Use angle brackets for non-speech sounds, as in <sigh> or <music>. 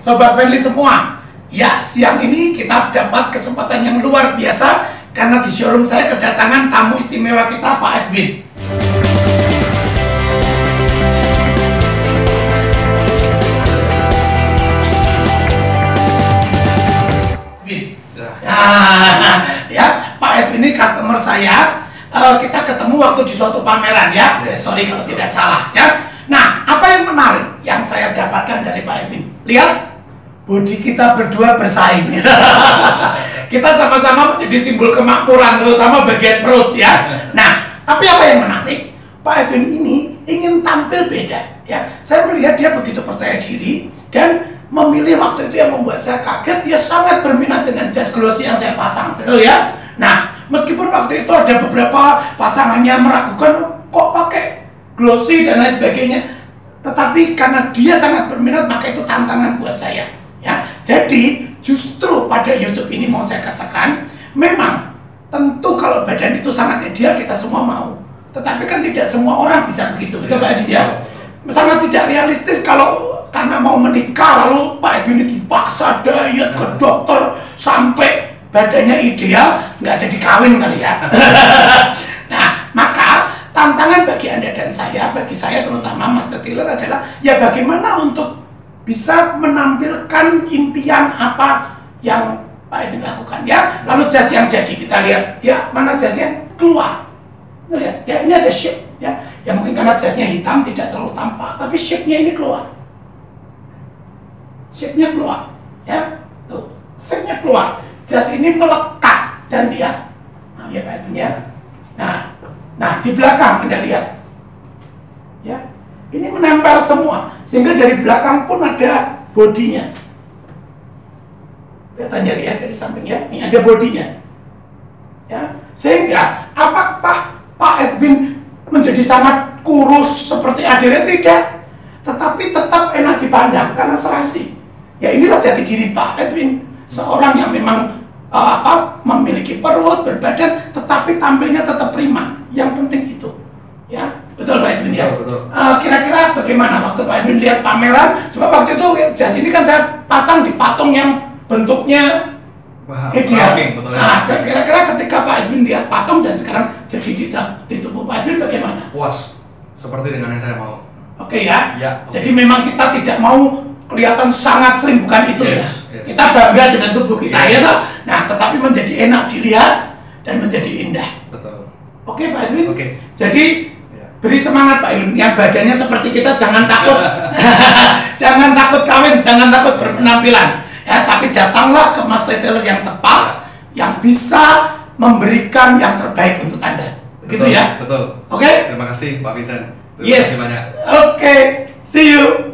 Sobat Friendly semua. Ya, siang ini kita dapat kesempatan yang luar biasa karena di showroom saya kedatangan tamu istimewa kita Pak Edwin. Edwin. Nah, <laughs> ya Pak Edwin ini customer saya. Eh, kita ketemu waktu di suatu pameran ya, Yes. sorry kalau tidak salah ya. Nah, apa yang menarik yang saya dapatkan dari Pak Edwin? Lihat, body kita berdua bersaing. <laughs> kita sama-sama menjadi simbol kemakmuran, terutama bagian perut ya. Nah, tapi apa yang menarik? Pak Edwin ini ingin tampil beda ya. Saya melihat dia begitu percaya diri dan memilih waktu itu yang membuat saya kaget. Dia sangat berminat dengan jas glossy yang saya pasang, betul ya? Nah, meskipun waktu itu ada beberapa pasangannya meragukan kok pakai glossy dan lain sebagainya, tetapi karena dia sangat berminat maka itu tantangan buat saya. Jadi justru pada YouTube ini mau saya katakan, memang tentu kalau badan itu sangat ideal kita semua mau, tetapi kan tidak semua orang bisa begitu, betul Pak Edi ya? Sangat tidak realistis kalau karena mau menikah lalu Pak Edwin ini dipaksa diet ke dokter sampai badannya ideal nggak jadi kawin kali ya. <laughs> nah maka tantangan bagi anda dan saya, bagi saya terutama Master Taylor adalah ya bagaimana untuk bisa menampilkan impian apa yang Pak Edwin lakukan ya. Lalu jas yang jadi kita lihat. Ya mana jasnya? Keluar. Lihat. Ya ini ada shape ya. Ya mungkin karena jasnya hitam tidak terlalu tampak, tapi shape-nya ini keluar. Shape-nya keluar ya. Tuh shape-nya keluar. Jas ini melekat dan lihat nah ya Pak Edwin ya. Nah nah di belakang anda lihat ini menempel semua sehingga dari belakang pun ada bodinya. Kelihatannya lihat dari samping ya ini ada bodinya. Ya sehingga apakah Pak Edwin menjadi sangat kurus seperti Adele tidak. Tetapi tetap enak dipandang karena serasi. Ya inilah jati diri Pak Edwin. Seorang yang memang uh, apa memiliki perut berbadan tetapi tampilnya tetap prima. Yang penting itu. ya betul Pak Edwin ya Betul. Uh, kira-kira bagaimana waktu Pak Edwin lihat pameran sebab waktu itu jas ini kan saya pasang di patung yang bentuknya Wah, ideal betul ya. nah kira-kira ketika Pak Edwin lihat patung dan sekarang jadi di, di tubuh Pak Edwin bagaimana Puas. Seperti dengan yang saya mau. Oke ya. Ya, oke. Jadi memang kita tidak mau kelihatan sangat slim bukan itu Yes, ya. yes. Kita bangga dengan tubuh kita ya Yes. toh? Nah, tetapi menjadi enak dilihat dan menjadi indah. Betul. Oke Pak Edwin. Oke. Jadi Ya. Beri semangat Pak Edwin. Yang badannya seperti kita jangan takut. <laughs> jangan takut kawin, jangan takut berpenampilan. Ya, tapi datanglah ke Mas Taylor yang tepat yang bisa memberikan yang terbaik untuk Anda. Begitu Betul, ya? Betul. Oke? Terima kasih Pak Vincent. Terima Yes. Oke. See you.